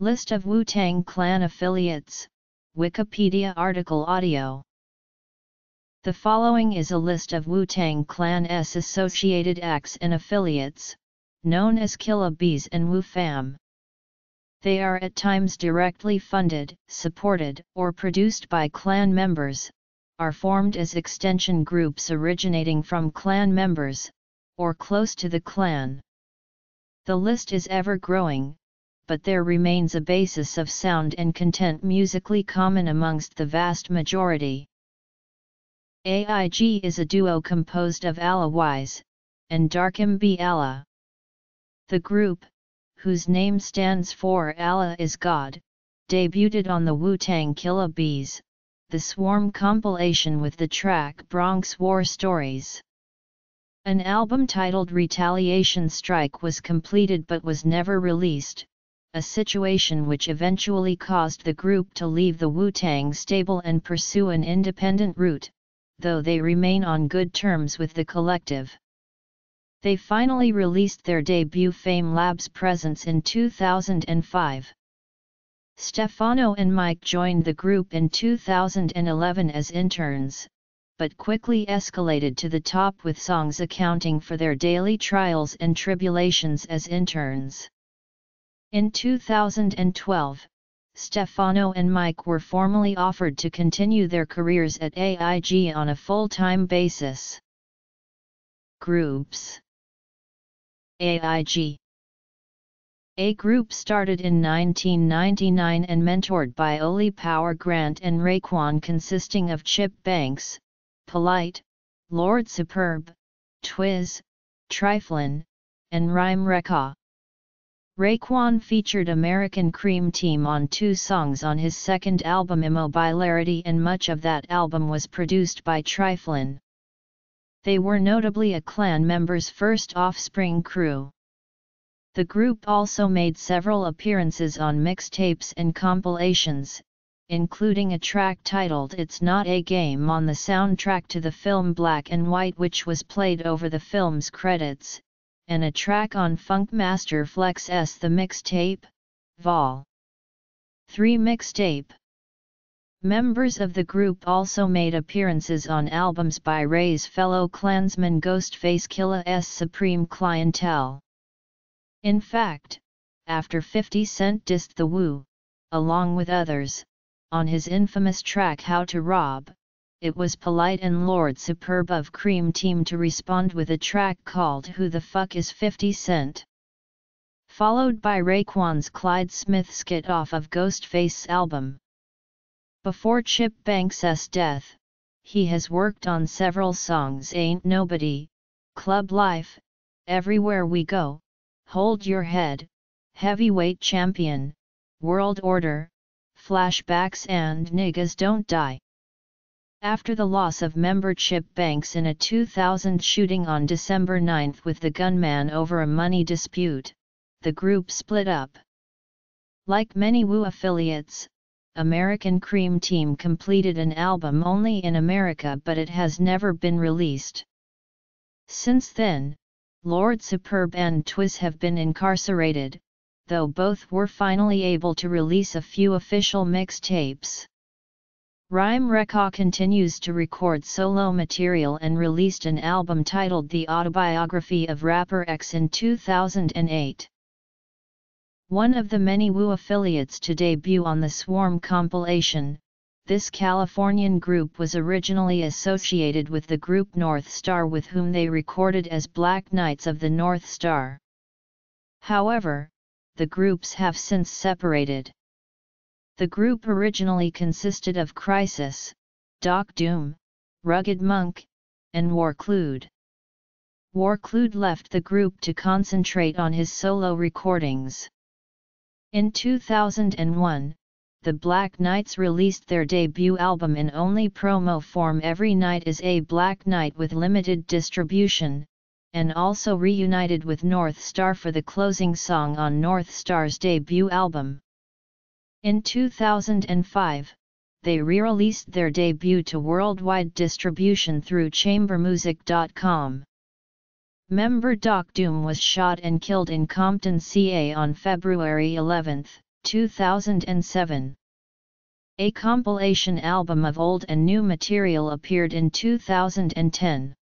List of Wu-Tang Clan affiliates, Wikipedia article audio. The following is a list of Wu-Tang Clan's associated acts and affiliates, known as Killa Bees and Wu Fam. They are at times directly funded, supported, or produced by clan members, are formed as extension groups originating from clan members, or close to the clan. The list is ever growing, but there remains a basis of sound and content musically common amongst the vast majority. AIG is a duo composed of Allah Wise and Darkim B. Allah. The group, whose name stands for Allah is God, debuted on the Wu-Tang Killa Bees, the Swarm compilation with the track Bronx War Stories. An album titled Retaliation Strike was completed but was never released, a situation which eventually caused the group to leave the Wu-Tang stable and pursue an independent route, though they remain on good terms with the collective. They finally released their debut Fame Labs presence in 2005. Stefano and Mike joined the group in 2011 as interns, but quickly escalated to the top with songs accounting for their daily trials and tribulations as interns. In 2012, Stefano and Mike were formally offered to continue their careers at AIG on a full-time basis. Groups AIG A group started in 1999 and mentored by Oli Power Grant and Raekwon consisting of Chip Banks, Polite, Lord Superb, Twiz, Triflin, and Rhyme Recca. Raekwon featured American Cream Team on two songs on his second album Immobilarity and much of that album was produced by Triflin. They were notably a clan member's first offspring crew. The group also made several appearances on mixtapes and compilations, including a track titled It's Not a Game on the soundtrack to the film Black and White which was played over the film's credits, and a track on Funkmaster Flex's The Mixtape, Vol. 3 Mixtape. Members of the group also made appearances on albums by Ray's fellow clansman Ghostface Killah's Supreme Clientele. In fact, after 50 Cent dissed the Wu, along with others, on his infamous track How to Rob, it was polite and Lord Superb of Cream Team to respond with a track called Who the Fuck is 50 Cent? Followed by Raekwon's Clyde Smith skit off of Ghostface's album. Before Chip Banks's death, he has worked on several songs Ain't Nobody, Club Life, Everywhere We Go, Hold Your Head, Heavyweight Champion, World Order, flashbacks and niggas don't die. After the loss of membership Banks in a 2000 shooting on December 9 with the gunman over a money dispute, the group split up. Like many Wu affiliates, American Cream Team completed an album only in America but it has never been released. Since then, Lord Superb and Twiz have been incarcerated, though both were finally able to release a few official mixtapes. Rhyme Recca continues to record solo material and released an album titled The Autobiography of Rapper X in 2008. One of the many Wu affiliates to debut on the Swarm compilation, this Californian group was originally associated with the group North Star with whom they recorded as Black Knights of the North Star. However, the groups have since separated. The group originally consisted of Crisis, Doc Doom, Rugged Monk, and Warclude. Warclude left the group to concentrate on his solo recordings. In 2001, the Black Knights released their debut album in only promo form Every Night is a Black Night with limited distribution, and also reunited with North Star for the closing song on North Star's debut album. In 2005, they re-released their debut to worldwide distribution through chambermusic.com. Member Doc Doom was shot and killed in Compton, CA on February 11, 2007. A compilation album of old and new material appeared in 2010.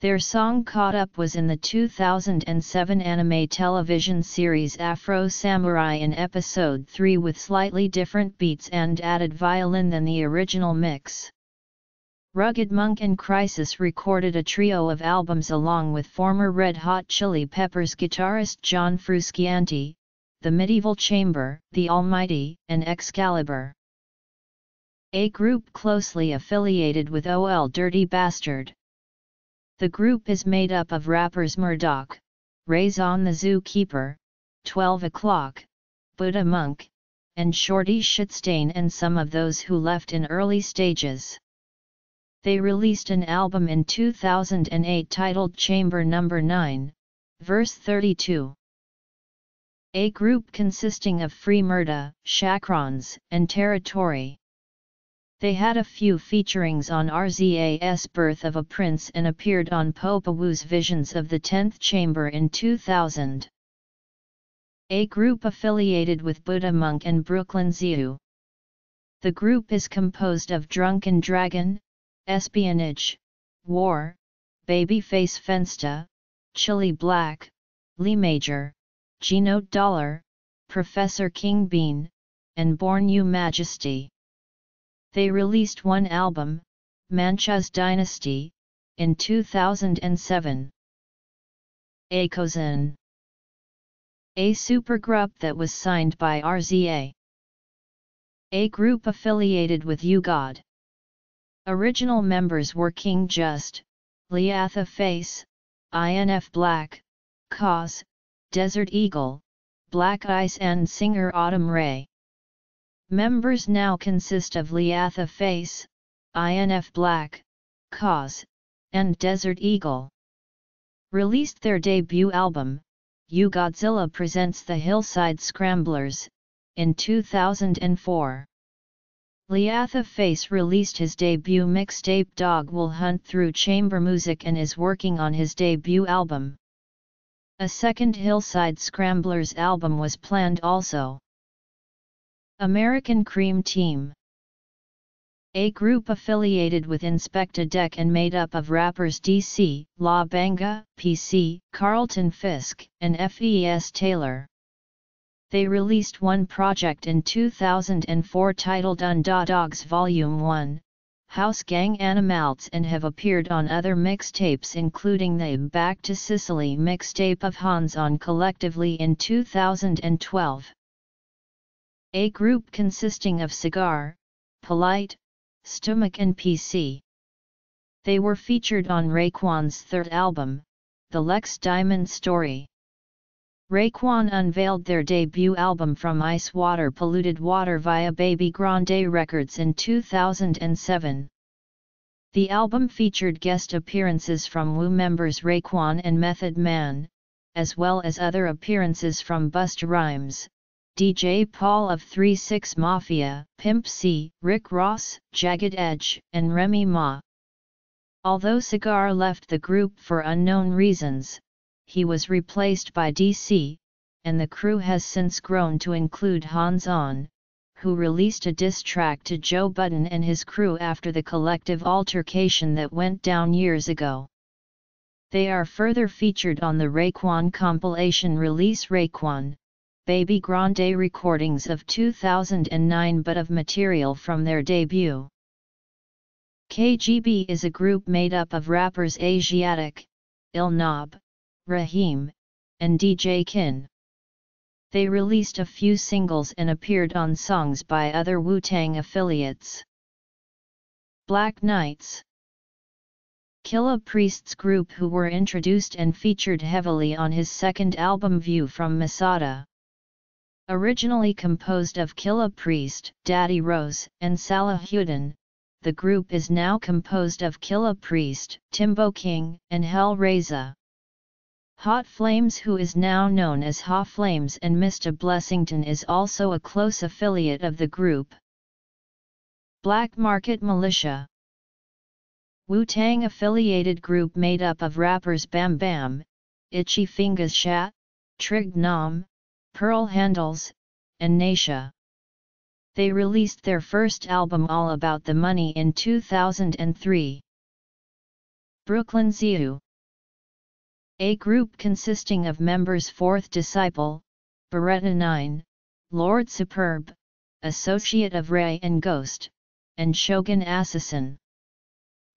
Their song Caught Up was in the 2007 anime television series Afro Samurai in episode 3 with slightly different beats and added violin than the original mix. Rugged Monk and Crisis recorded a trio of albums along with former Red Hot Chili Peppers guitarist John Frusciante, The Medieval Chamber, The Almighty, and Excalibur. A group closely affiliated with OL Dirty Bastard. The group is made up of rappers Murdoch, Raison the Zookeeper, 12 O'Clock, Buddha Monk, and Shorty Shitstain and some of those who left in early stages. They released an album in 2008 titled Chamber No. 9, verse 32. A group consisting of Free Murda, Chakrons, and Territory. They had a few featurings on RZA's Birth of a Prince and appeared on Popa Wu's Visions of the Tenth Chamber in 2000. A group affiliated with Buddha Monk and Brooklyn Zu. The group is composed of Drunken Dragon, Espionage, War, Babyface Fensta, Chili Black, Lee Major, Gino Dollar, Professor King Bean, and Born You Majesty. They released one album, Mancha's Dynasty, in 2007. Akozan A supergroup that was signed by RZA. A group affiliated with U-God. Original members were King Just, Leatha Face, INF Black, Cause, Desert Eagle, Black Ice and singer Autumn Ray. Members now consist of Leatha Face, INF Black, Cause, and Desert Eagle. Released their debut album, U Godzilla Presents the Hillside Scramblers, in 2004. Leatha Face released his debut mixtape Dog Will Hunt through Chamber Music and is working on his debut album. A second Hillside Scramblers album was planned also. American Cream Team A group affiliated with Inspectah Deck and made up of rappers DC, La Banga, PC, Carlton Fisk, and FES Taylor. They released one project in 2004 titled Undadogs Volume 1, House Gang Animals and have appeared on other mixtapes including the Back to Sicily mixtape of Hanz On collectively in 2012. A group consisting of Cigar, Polite, Stomach and PC. They were featured on Raekwon's third album, The Lex Diamond Story. Raekwon unveiled their debut album From Ice Water Polluted Water via Baby Grande Records in 2007. The album featured guest appearances from Wu members Raekwon and Method Man, as well as other appearances from Busta Rhymes, DJ Paul of 3-6 Mafia, Pimp C, Rick Ross, Jagged Edge, and Remy Ma. Although Cigar left the group for unknown reasons, he was replaced by DC, and the crew has since grown to include Hanz On, who released a diss track to Joe Budden and his crew after the collective altercation that went down years ago. They are further featured on the Raekwon compilation release Raekwon, Baby Grande recordings of 2009 but of material from their debut. KGB is a group made up of rappers Asiatic, Il Nob, Raheem, and DJ Kin. They released a few singles and appeared on songs by other Wu-Tang affiliates. Black Knights Killah Priest's group who were introduced and featured heavily on his second album View from Masada. Originally composed of Killah Priest, Daddy Rose, and Salahuddin, the group is now composed of Killah Priest, Timbo King, and Hell Razah. Hot Flames who is now known as Ha Flames and Mr. Blessington is also a close affiliate of the group. Black Market Militia Wu-Tang affiliated group made up of rappers Bam Bam, Itchy Fingers Shat, Trig Nam, Pearl Handles, and Naisha. They released their first album All About the Money in 2003. Brooklyn Zu A group consisting of members Fourth Disciple, Beretta 9, Lord Superb, Associate of Ray and Ghost, and Shogun Assassin.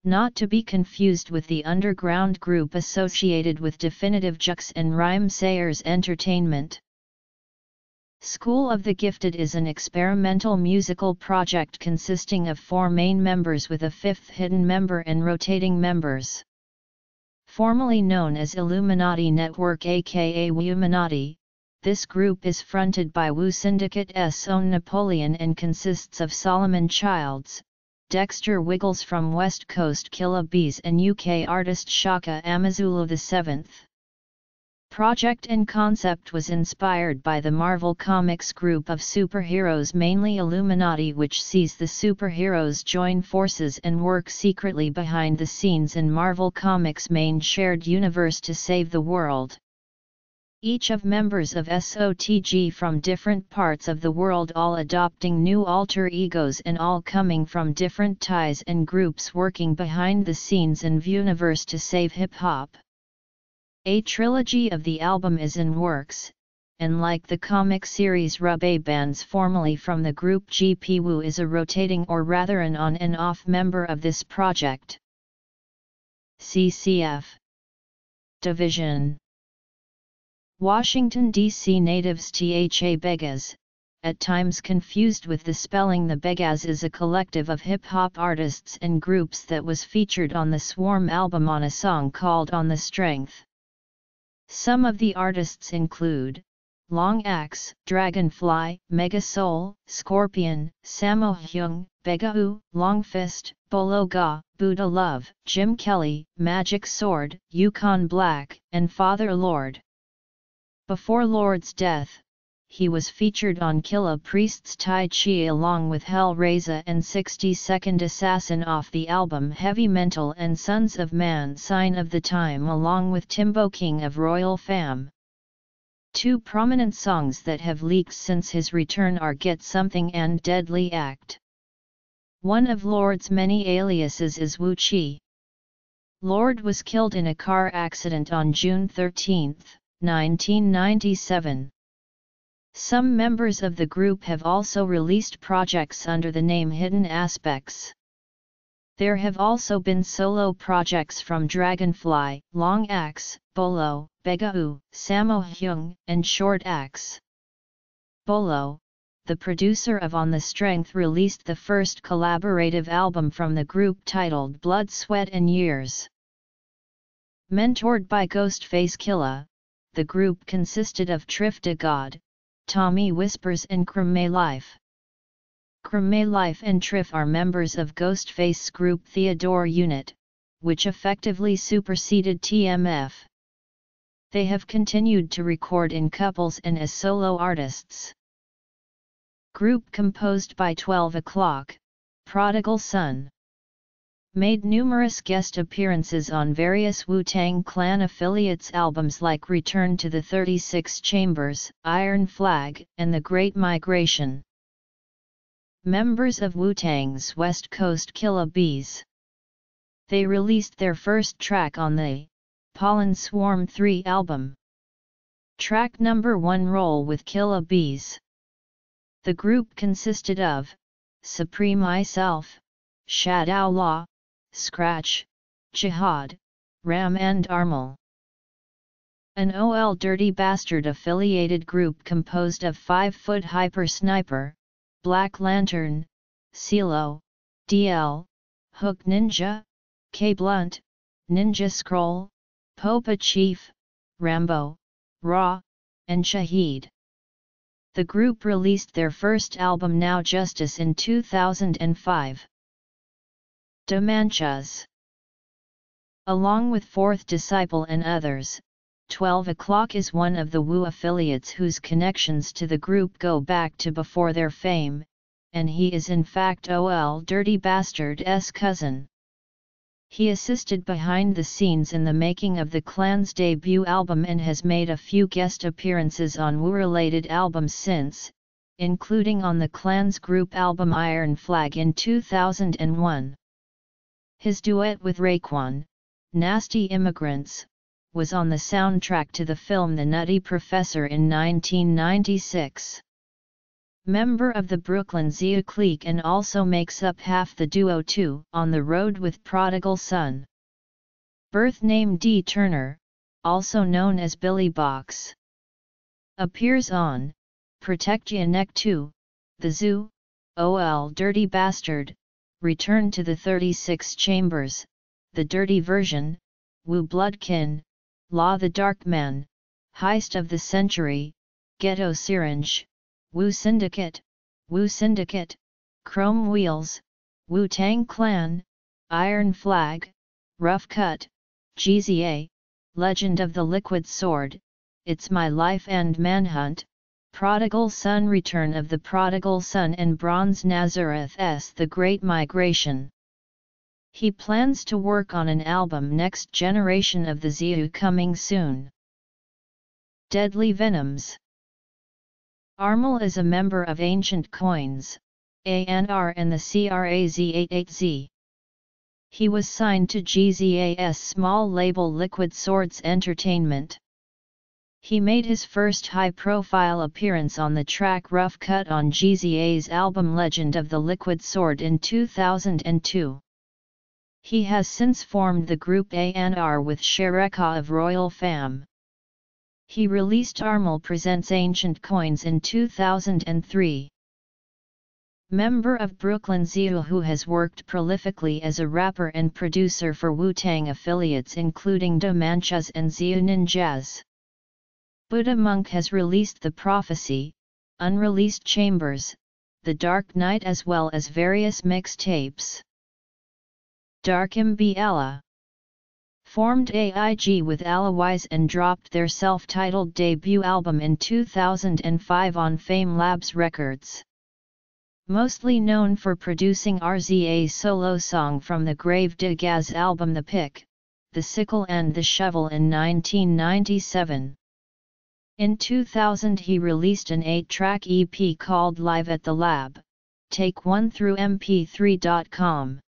Not to be confused with the underground group associated with Definitive Jux and Rhymesayers Entertainment. School of the Gifted is an experimental musical project consisting of four main members with a fifth hidden member and rotating members. Formerly known as Illuminati Network aka Wuminati, this group is fronted by Wu Syndicate's own Napoleon and consists of Solomon Childs, Dexter Wiggles from West Coast Killa Bees and UK artist Shaka Amazulu VII. Project and concept was inspired by the Marvel Comics group of superheroes mainly Illuminati which sees the superheroes join forces and work secretly behind the scenes in Marvel Comics' main shared universe to save the world. Each of members of SOTG from different parts of the world all adopting new alter egos and all coming from different ties and groups working behind the scenes in universe to save hip-hop. A trilogy of the album is in works, and like the comic series Rubber Bands formerly from the group GP Wu is a rotating or rather an on and off member of this project. CCF Division Washington, D.C. natives Tha Begas, at times confused with the spelling the Begas is a collective of hip-hop artists and groups that was featured on the Swarm album on a song called On the Strength. Some of the artists include Long Axe, Dragonfly, Mega Soul, Scorpion, Sammo Hyung, Begau, Long Fist, Bolo Ga, Buddha Love, Jim Kelly, Magic Sword, Yukon Black, and Father Lord. Before Lord's death, he was featured on Killah Priest's Tai Chi along with Hell Razah and 60 Second Assassin off the album Heavy Mental and Sons of Man Sign of the Time along with Timbo King of Royal Fam. Two prominent songs that have leaked since his return are Get Something and Deadly Act. One of Lord's many aliases is Wu Chi. Lord was killed in a car accident on June 13, 1997. Some members of the group have also released projects under the name Hidden Aspects. There have also been solo projects from Dragonfly, Long Axe, Bolo, Begau, Sammo Hyung, and Short Axe. Bolo, the producer of On the Strength released the first collaborative album from the group titled Blood, Sweat and Years. Mentored by Ghostface Killah, the group consisted of Trife da God, Tommy Whispers and Kryme Life. Kryme Life and Trife are members of Ghostface group Theodore Unit, which effectively superseded TMF. They have continued to record in couples and as solo artists. Group composed by 12 O'Clock, Prodigal Son made numerous guest appearances on various Wu-Tang Clan affiliates albums like Return to the 36 Chambers, Iron Flag, and The Great Migration. Members of Wu-Tang's West Coast Killa Bees. They released their first track on the Pollen Swarm 3 album. Track number 1 Roll with Killa Bees. The group consisted of Supreme Myself, Shadow Law, Scratch, Jihad, Ram and Armal. An OL Dirty Bastard affiliated group composed of 5-foot Hyper Sniper, Black Lantern, CeeLo, DL, Hook Ninja, K Blunt, Ninja Scroll, Popa Chief, Rambo, Raw, and Shaheed. The group released their first album Now Justice in 2005. Demanchas. Along with Fourth Disciple and others, 12 O'Clock is one of the Wu affiliates whose connections to the group go back to before their fame, and he is in fact OL Dirty Bastard's cousin. He assisted behind the scenes in the making of the clan's debut album and has made a few guest appearances on Wu-related albums since, including on the Clan's group album Iron Flag in 2001. His duet with Raekwon, Nasty Immigrants, was on the soundtrack to the film The Nutty Professor in 1996. Member of the Brooklyn Zu clique and also makes up half the duo too, On the Road with Prodigal Son. Birth name D. Turner, also known as Billy Box. Appears on Protect Ya Neck 2, The Zoo, OL Dirty Bastard, Return to the 36 Chambers, The Dirty Version, Wu Bloodkin, Law the Dark Man, Heist of the Century, Ghetto Syringe, Wu Syndicate, Wu Syndicate, Chrome Wheels, Wu Tang Clan, Iron Flag, Rough Cut, GZA, Legend of the Liquid Sword, It's My Life and Manhunt, Prodigal Son Return of the Prodigal Son and Bronze Nazareth's The Great Migration. He plans to work on an album next generation of the ZU coming soon. Deadly Venoms Armal is a member of Ancient Coins, ANR and the CRAZ88Z. He was signed to GZA's small label Liquid Swords Entertainment. He made his first high-profile appearance on the track Rough Cut on GZA's album Legend of the Liquid Sword in 2002. He has since formed the group ANR with Shereka of Royal Fam. He released Armal Presents Ancient Coins in 2003. Member of Brooklyn Zu who has worked prolifically as a rapper and producer for Wu-Tang affiliates including Da Manchas and Zu Ninjas. Buddha Monk has released The Prophecy, Unreleased Chambers, The Dark Night as well as various mixtapes. Darkim B. Allah Formed AIG with Allah Wise and dropped their self-titled debut album in 2005 on Fame Labs Records. Mostly known for producing RZA's solo song from the Grave Diggaz album The Pick, The Sickle and the Shovel in 1997. In 2000 he released an 8-track EP called Live at the Lab, Take 1 through mp3.com.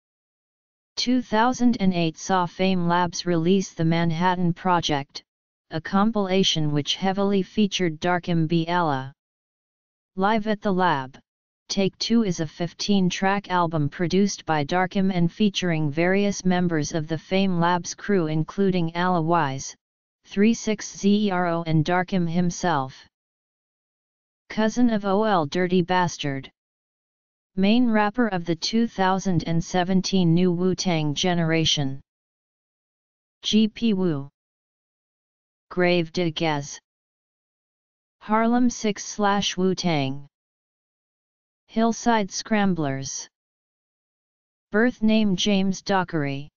2008 saw Fame Labs release The Manhattan Project, a compilation which heavily featured Darkim B. Live at the Lab, Take 2 is a 15-track album produced by Darkim and featuring various members of the Fame Labs crew including Allah Wise, 36ZERO and Darkim himself. Cousin of OL Dirty Bastard. Main rapper of the 2017 new Wu-Tang generation. GP Wu. Grave Diggaz. Harlem 6 slash Wu-Tang. Hillside Scramblers. Birth name James Dockery.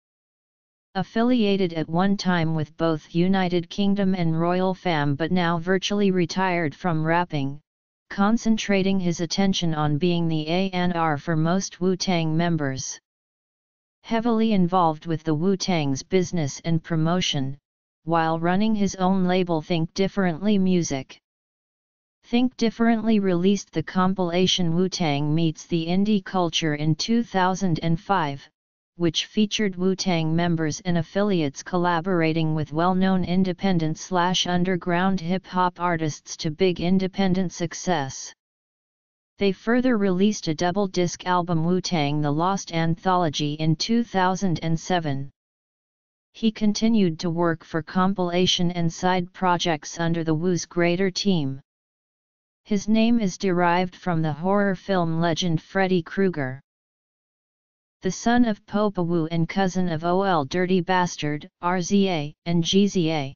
Affiliated at one time with both United Kingdom and Royal Fam but now virtually retired from rapping, concentrating his attention on being the ANR for most Wu-Tang members. Heavily involved with the Wu-Tang's business and promotion, while running his own label Think Differently Music. Think Differently released the compilation Wu-Tang Meets the Indie Culture in 2005, which featured Wu-Tang members and affiliates collaborating with well-known independent-slash-underground hip-hop artists to big independent success. They further released a double-disc album Wu-Tang The Lost Anthology in 2007. He continued to work for compilation and side projects under the Wu's Greater Team. His name is derived from the horror film legend Freddy Krueger the son of Popa Wu and cousin of OL Dirty Bastard, RZA, and GZA.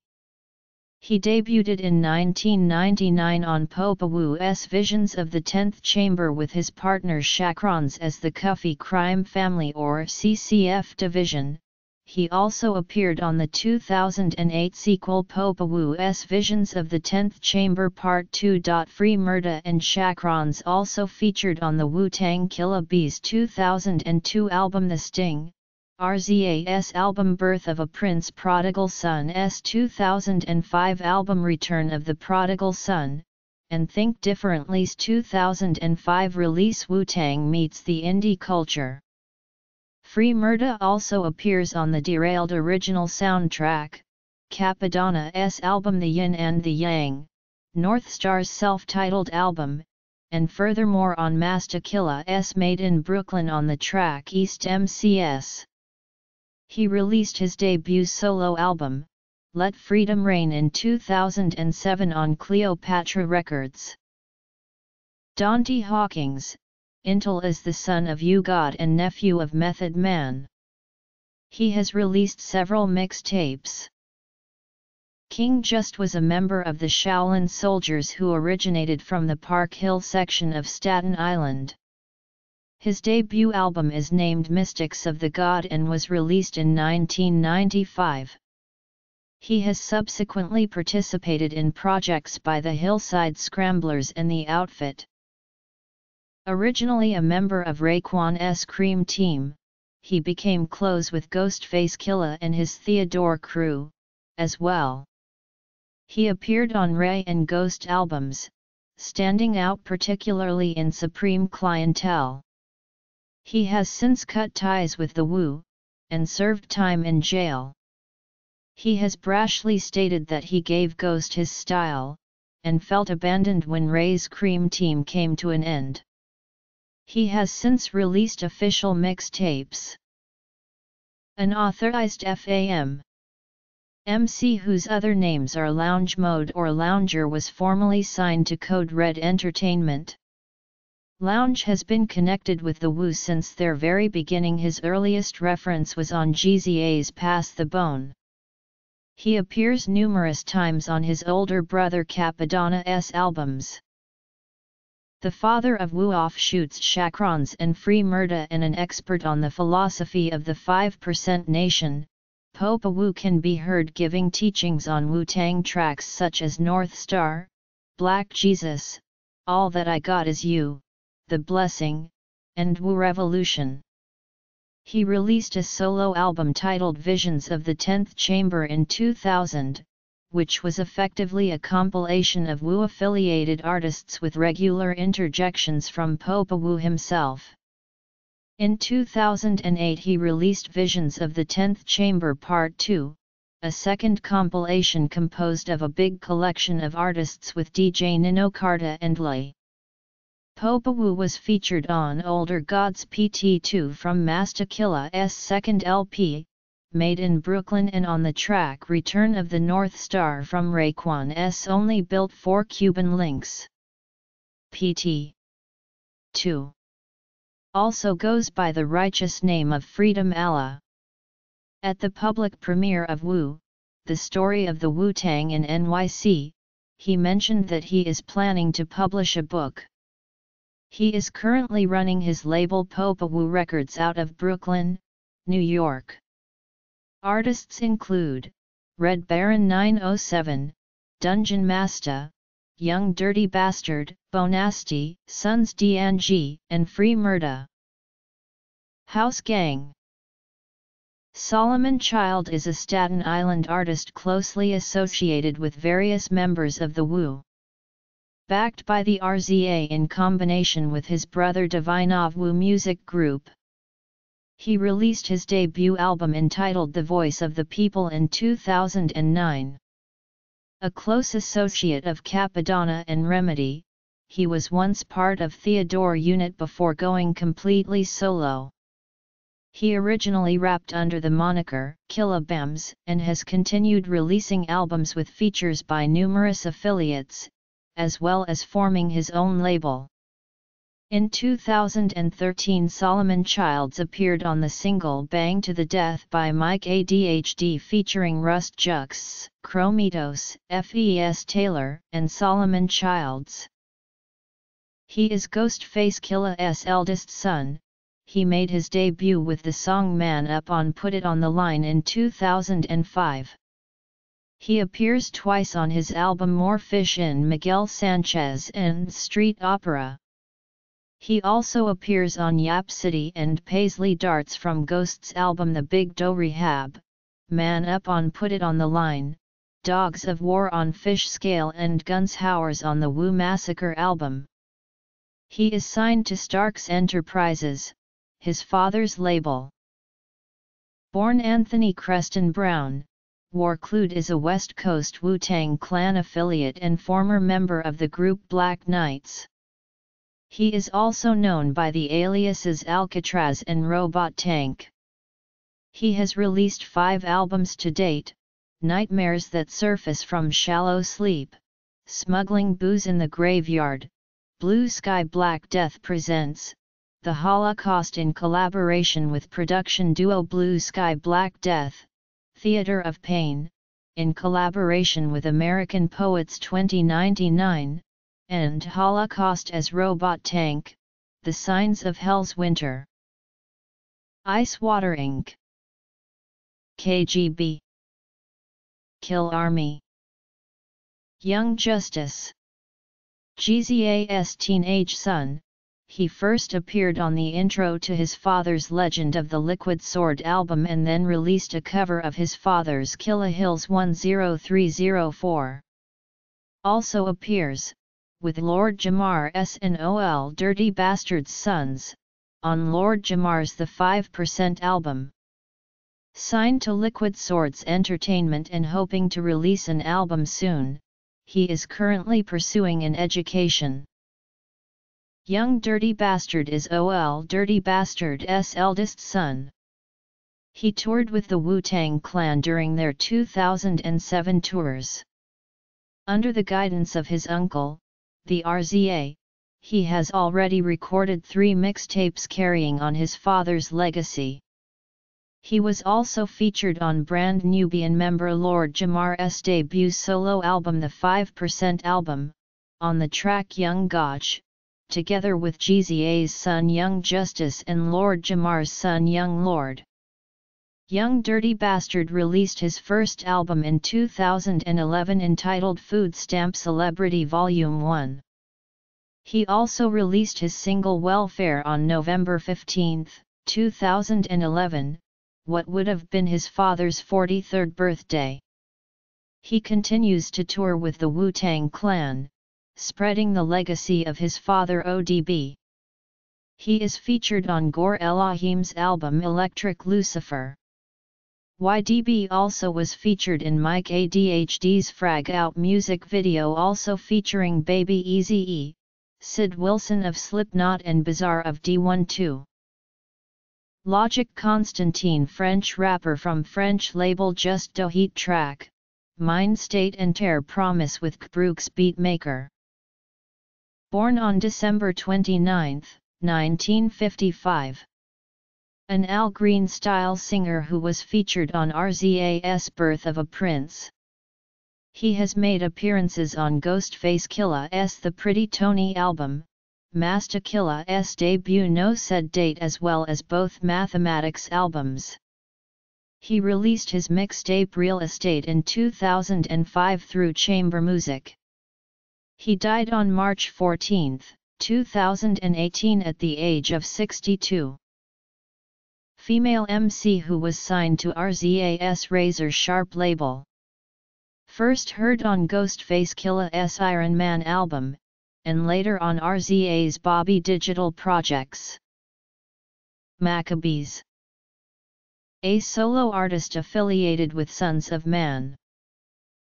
He debuted in 1999 on Popa Wu's Visions of the Tenth Chamber with his partner Chakrons as the Cuffy Crime Family or CCF Division, he also appeared on the 2008 sequel Popa Wu's Visions of the Tenth Chamber Part 2. Free Murda and Chakrons also featured on the Wu-Tang Killa Bees 2002 album The Sting, RZA's album Birth of a Prince Prodigal Son's 2005 album Return of the Prodigal Son, and Think Differently's 2005 release Wu-Tang meets the indie culture. Free Murda also appears on the Derailed original soundtrack, Cappadonna's album The Yin and the Yang, North Star's self-titled album, and furthermore on Masta Killa's Made in Brooklyn on the track East MCS. He released his debut solo album, Let Freedom Reign in 2007 on Cleopatra Records. Dante Hawkins, Intel is the son of U-God and nephew of Method Man. He has released several mixtapes. King Just was a member of the Shaolin soldiers who originated from the Park Hill section of Staten Island. His debut album is named Mystics of the God and was released in 1995. He has subsequently participated in projects by the Hillside Scramblers and the Outfit. Originally a member of Raekwon's Cream Team, he became close with Ghostface Killah and his Theodore crew, as well. He appeared on Ray and Ghost albums, standing out particularly in Supreme Clientele. He has since cut ties with the Wu, and served time in jail. He has brashly stated that he gave Ghost his style, and felt abandoned when Ray's Cream team came to an end. He has since released official mixtapes. An authorized FAM MC whose other names are Lounge Mode or Lounger was formally signed to Code Red Entertainment. Lounge has been connected with the Wu since their very beginning his earliest reference was on GZA's Pass the Bone. He appears numerous times on his older brother Cappadonna's albums. The father of Wu offshoots chakrons and free murda and an expert on the philosophy of the 5% nation, Popa Wu can be heard giving teachings on Wu-Tang tracks such as North Star, Black Jesus, All That I Got Is You, The Blessing, and Wu Revolution. He released a solo album titled Visions of the Tenth Chamber in 2000, which was effectively a compilation of Wu-affiliated artists with regular interjections from Popa Wu himself. In 2008 he released Visions of the Tenth Chamber Part 2, a second compilation composed of a big collection of artists with DJ Nino Carta and Lay. Popa Wu was featured on Older Gods PT2 from Masta Killa's second LP, made in Brooklyn and on the track Return of the North Star from Raekwon's only built four Cuban Linx. PT 2 also goes by the righteous name of Freedom Allah. At the public premiere of Wu, the story of the Wu-Tang in NYC, he mentioned that he is planning to publish a book. He is currently running his label Popa Wu Records out of Brooklyn, New York. Artists include, Red Baron 907, Dungeon Master, Young Dirty Bastard, Bonasty, Sons DNG, and Free Murda. House Gang Solomon Child is a Staten Island artist closely associated with various members of the Wu. Backed by the RZA in combination with his brother Divinov Wu Music Group. He released his debut album entitled The Voice of the People in 2009. A close associate of Cappadonna and Remedy, he was once part of Theodore Unit before going completely solo. He originally rapped under the moniker Killa Bams and has continued releasing albums with features by numerous affiliates, as well as forming his own label. In 2013 Solomon Childs appeared on the single Bang to the Death by Mike ADHD featuring Rust Jux, Chromitos, F.E.S. Taylor, and Solomon Childs. He is Ghostface Killah's eldest son, he made his debut with the song Man Up on Put It On The Line in 2005. He appears twice on his album More Fish in Miguel Sanchez and Street Opera. He also appears on Yap City and Paisley Darts from Ghost's album The Big Doe Rehab, Man Up on Put It On The Line, Dogs of War on Fish Scale and Gunshowers on the Wu Massacre album. He is signed to Starks Enterprises, his father's label. Born Anthony Creston Brown, Warclude is a West Coast Wu-Tang Clan affiliate and former member of the group Black Knights. He is also known by the aliases Alcatraz and Robot Tank. He has released five albums to date, Nightmares That Surface from Shallow Sleep, Smuggling Booze in the Graveyard, Blue Sky Black Death Presents, The Holocaust in collaboration with production duo Blue Sky Black Death, Theater of Pain, in collaboration with American Poets 2099, and Holocaust as Robot Tank, The Signs of Hell's Winter. Ice Water Inc. KGB Kill Army Young Justice GZA's teenage son, he first appeared on the intro to his father's Legend of the Liquid Sword album and then released a cover of his father's Killa Hills 10304. Also appears, with Lord Jamar's NOL Dirty Bastards Sons, on Lord Jamar's The 5% album. Signed to Liquid Swords Entertainment and hoping to release an album soon, he is currently pursuing an education. Young Dirty Bastard is OL Dirty Bastard's eldest son. He toured with the Wu-Tang Clan during their 2007 tours. Under the guidance of his uncle, the RZA, he has already recorded three mixtapes carrying on his father's legacy. He was also featured on brand Nubian member Lord Jamar's debut solo album The 5% Album, on the track Young Gotch, together with GZA's son Young Justice and Lord Jamar's son Young Lord. Young Dirty Bastard released his first album in 2011 entitled Food Stamp Celebrity Volume 1. He also released his single Welfare on November 15, 2011, what would have been his father's 43rd birthday. He continues to tour with the Wu-Tang Clan, spreading the legacy of his father ODB. He is featured on Ghor Elohim's album Electric Lucifer. YDB also was featured in Mike ADHD's Frag Out music video also featuring Baby Eazy-E, Sid Wilson of Slipknot and Bizarre of D12. Logic Constantine French rapper from French label Just Do Heat track, Mind State and Terre Promise with Brooks Beatmaker. Born on December 29, 1955. An Al Green style singer who was featured on RZA's Birth of a Prince. He has made appearances on Ghostface Killah's The Pretty Tony album, Masta Killa's debut No Said Date as well as both Mathematics albums. He released his mixtape Real Estate in 2005 through Chamber Music. He died on March 14, 2018 at the age of 62. Female MC who was signed to RZA's Razor Sharp label. First heard on Ghostface Killah's Iron Man album, and later on RZA's Bobby Digital projects. Maccabees A solo artist affiliated with Sons of Man.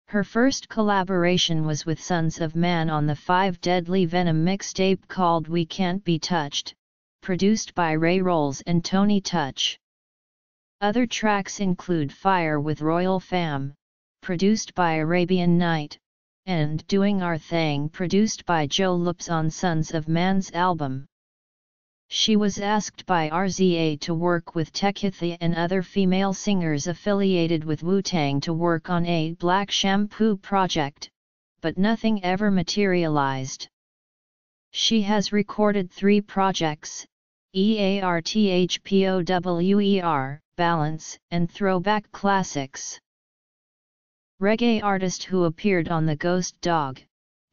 Her first collaboration was with Sons of Man on the Five Deadly Venom mixtape called We Can't Be Touched, produced by Ray Rolls and Tony Touch. Other tracks include Fire with Royal Fam, produced by Arabian Night, and Doing Our Thing produced by Joe Lopes on Sons of Man's album. She was asked by RZA to work with Tekitha and other female singers affiliated with Wu-Tang to work on a Black Shampoo project, but nothing ever materialized. She has recorded three projects, EARTHPOWER, Balance, and Throwback Classics. Reggae artist who appeared on The Ghost Dog,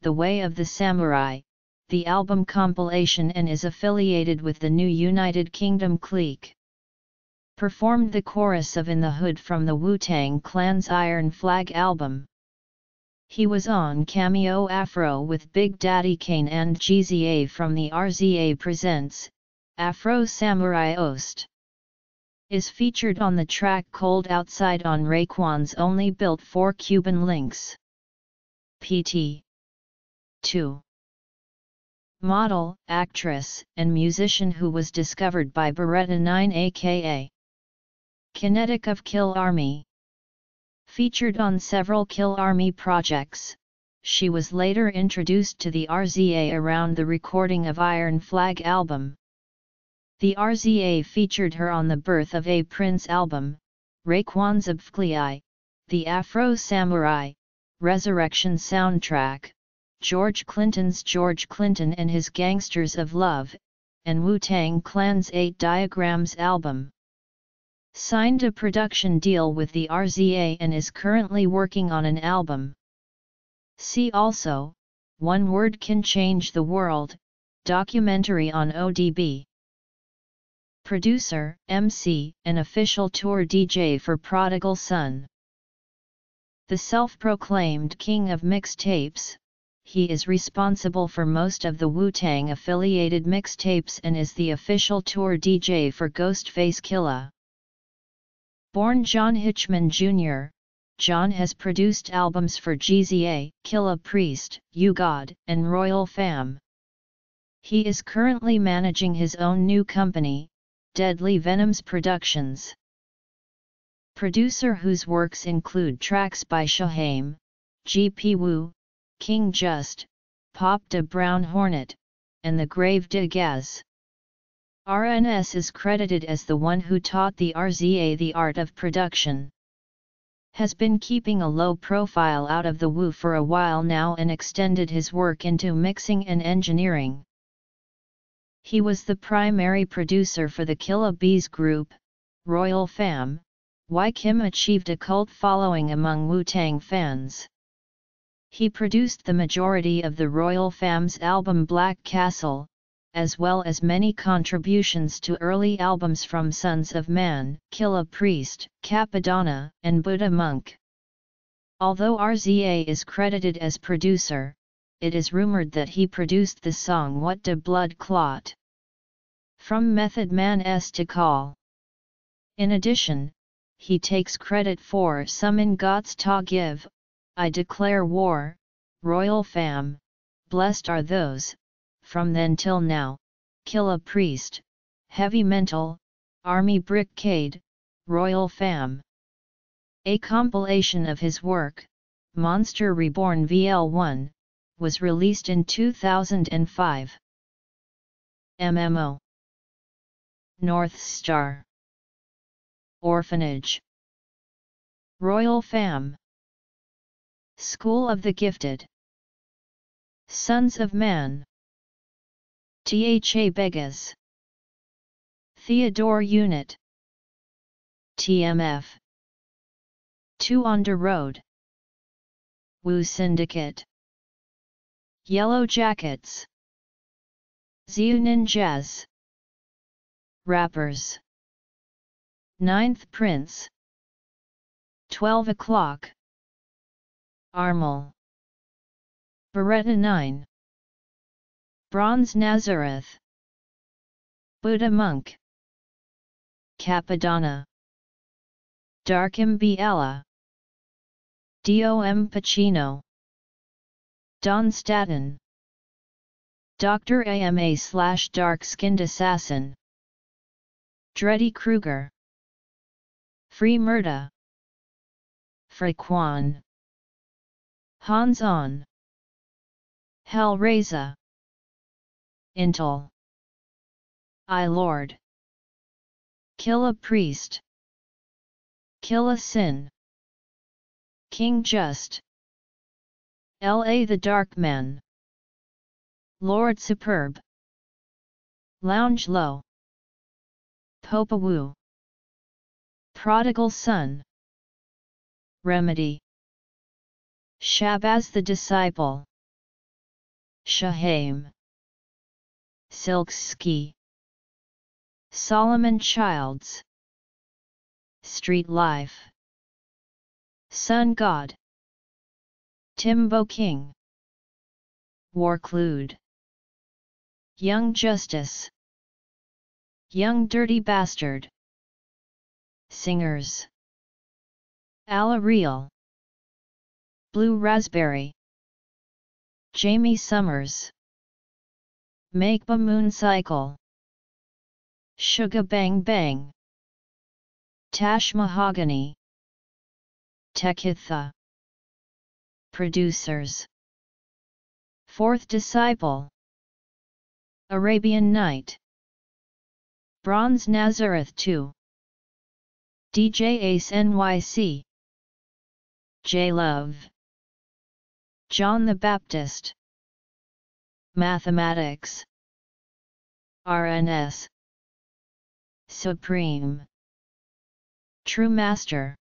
The Way of the Samurai, the album compilation and is affiliated with the new United Kingdom clique. Performed the chorus of In the Hood from the Wu-Tang Clan's Iron Flag album. He was on Cameo Afro with Big Daddy Kane and GZA from the RZA Presents, Afro Samurai Ost. Is featured on the track Cold Outside on Raekwon's only built for Cuban Linx. PT 2 Model, actress, and musician who was discovered by Beretta 9 aka Kinetic of Kill Army Featured on several Killarmy projects, she was later introduced to the RZA around the recording of Iron Flag album. The RZA featured her on the Birth of a Prince album, Raekwon's Abfklei, the Afro Samurai, Resurrection soundtrack, George Clinton's George Clinton and His Gangsters of Love, and Wu-Tang Clan's Eight Diagrams album signed a production deal with the RZA and is currently working on an album. See also, One Word Can Change the World, documentary on ODB. Producer, MC, and official tour DJ for Prodigal Son. The self-proclaimed king of mixtapes, he is responsible for most of the Wu-Tang affiliated mixtapes and is the official tour DJ for Ghostface Killah. Born John Hitchman Jr., John has produced albums for GZA, Killah Priest, U-God, and Royal Fam. He is currently managing his own new company, Deadly Venoms Productions. Producer whose works include tracks by Shyheim, G.P. Wu, King Just, Pop da Brown Hornet, and the Grave Diggaz. RNS is credited as the one who taught the RZA the art of production. Has been keeping a low profile out of the Wu for a while now and extended his work into mixing and engineering. He was the primary producer for the Killah Bees group, Royal Fam, Y-Kim achieved a cult following among Wu-Tang fans. He produced the majority of the Royal Fam's album Black Castle, as well as many contributions to early albums from Sons of Man, Killah Priest, Cappadonna, and Buddha Monk. Although RZA is credited as producer, it is rumored that he produced the song What Da Blood Clot. From Method Man's Tical. In addition, he takes credit for Some in God's Ta Give, I Declare War, Royal Fam, Blessed Are Those, from then till now, Killah Priest, Heavy Mental, Army Brickade, Royal Fam. A compilation of his work, Monster Reborn VL1, was released in 2005. MMO North Star. Orphanage. Royal Fam. School of the Gifted. Sons of Man Tha Begas. Theodore Unit. TMF 2 Under Road. Wu Syndicate. Yellow Jackets. Zeunin Jazz Rappers. Ninth Prince. 12 o'clock. Armel. Beretta 9 Bronze Nazareth. Buddha Monk. Cappadonna Darkim B. Allah Dom Pacino. Don Staten. Dr. AMA slash Dark Skinned Assassin. Dreddy Kruger Free Murda. Frequan Hanz On Hell Razah Intel. I Lord. Killah Priest. Killa Sin. King Just. L.A. the Dark Man. Lord Superb. Lounge Low. Popa Wu Prodigal Son. Remedy. Shabazz the Disciple. Shyheim Silkski Solomon Childs. Street Life. Sun God. Timbo King. Warclude. Young Justice. Young Dirty Bastard. Singers. Alla Real Blue Raspberry. Jamie Summers Makeba Moon Cycle. Sugar Bang Bang. Tash Mahogany. Tekitha. Producers. Fourth Disciple. Arabian Knight. Bronze Nazareth 2 DJ Ace NYC J Love. John the Baptist Mathematics. RNS Supreme. True Master.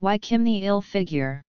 Y-Kim the Ill Figure